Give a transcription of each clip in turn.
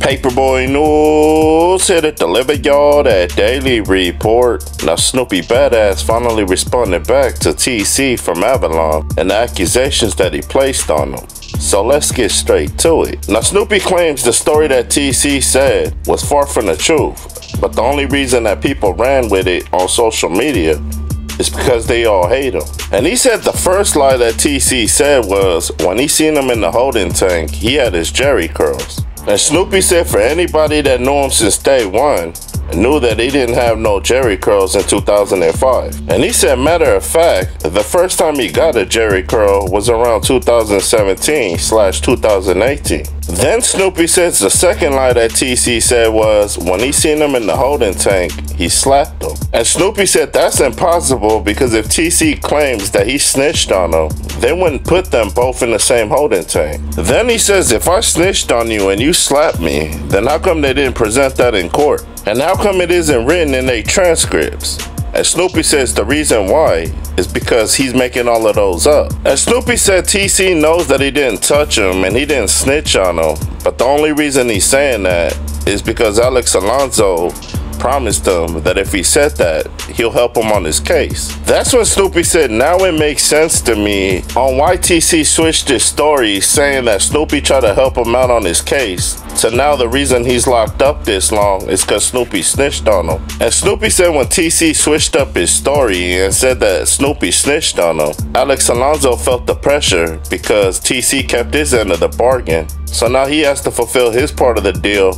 Paperboy News here to deliver y'all that daily report. Now Snoopy Badass finally responded back to TC from Avalon and the accusations that he placed on him. So let's get straight to it. Now Snoopy claims the story that TC said was far from the truth, but the only reason that people ran with it on social media is because they all hate him. And he said the first lie that TC said was when he seen him in the holding tank, he had his Jheri curls. And Snoopy said for anybody that knew him since day one, knew that he didn't have no Jheri curls in 2005. And he said, matter of fact, the first time he got a Jheri curl was around 2017 slash 2018. Then Snoopy says the second lie that TC said was when he seen him in the holding tank, he slapped him. And Snoopy said that's impossible because if TC claims that he snitched on him, they wouldn't put them both in the same holding tank. Then he says if I snitched on you and you slapped me, then how come they didn't present that in court? And how come it isn't written in their transcripts? And Snoopy says the reason why is because he's making all of those up. And Snoopy said TC knows that he didn't touch him and he didn't snitch on him, but the only reason he's saying that is because Alex Alonso promised him that if he said that, he'll help him on his case. That's when Snoopy said, now it makes sense to me on why TC switched his story saying that Snoopy tried to help him out on his case. So now the reason he's locked up this long is because Snoopy snitched on him. And Snoopy said when TC switched up his story and said that Snoopy snitched on him, Alex Alonso felt the pressure because TC kept his end of the bargain. So now he has to fulfill his part of the deal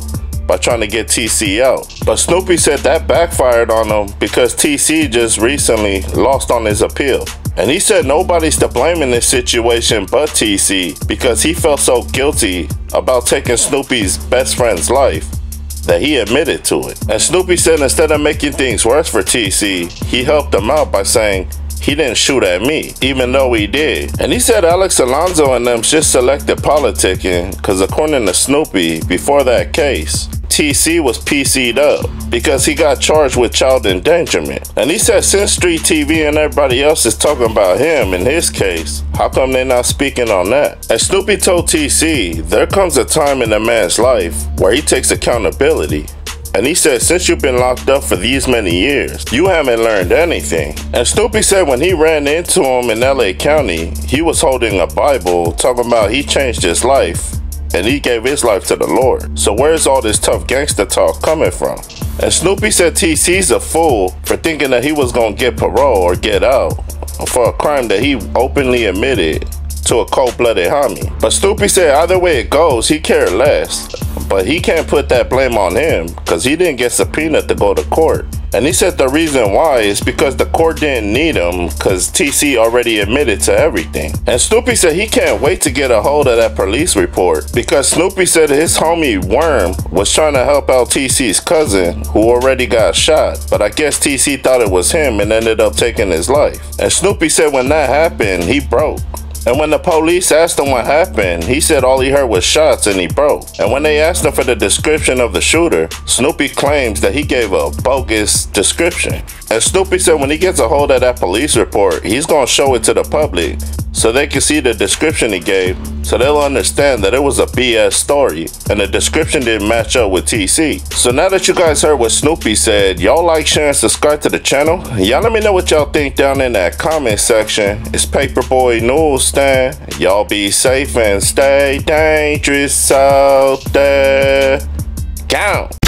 by trying to get TC out. But Snoopy said that backfired on him because TC just recently lost on his appeal. And he said nobody's to blame in this situation but TC because he felt so guilty about taking Snoopy's best friend's life that he admitted to it. And Snoopy said instead of making things worse for TC, he helped him out by saying, he didn't shoot at me, even though he did. And he said Alex Alonso and them just selected politicking because according to Snoopy, before that case, TC was PC'd up because he got charged with child endangerment. And he said since Street TV and everybody else is talking about him in his case, how come they're not speaking on that? And Snoopy told TC, there comes a time in a man's life where he takes accountability and he said, since you've been locked up for these many years, you haven't learned anything. And Snoopy said when he ran into him in LA County, he was holding a Bible talking about he changed his life and he gave his life to the Lord. So where's all this tough gangster talk coming from? And Snoopy said TC's a fool for thinking that he was gonna get parole or get out for a crime that he openly admitted to a cold-blooded homie. But Snoopy said either way it goes, he cared less. But he can't put that blame on him because he didn't get subpoenaed to go to court. And he said the reason why is because the court didn't need him because TC already admitted to everything. And Snoopy said he can't wait to get a hold of that police report because Snoopy said his homie Worm was trying to help out TC's cousin who already got shot. But I guess TC thought it was him and ended up taking his life. And Snoopy said when that happened, he broke. And when the police asked him what happened, he said all he heard was shots and he broke. And when they asked him for the description of the shooter, Snoopy claims that he gave a bogus description. And Snoopy said when he gets a hold of that police report, he's gonna show it to the public so they can see the description he gave so they'll understand that it was a BS story and the description didn't match up with TC. So now that you guys heard what Snoopy said, y'all like, share, and subscribe to the channel. Y'all let me know what y'all think down in that comment section. It's Paperboy Newsstand. Y'all be safe and stay dangerous out there. Count.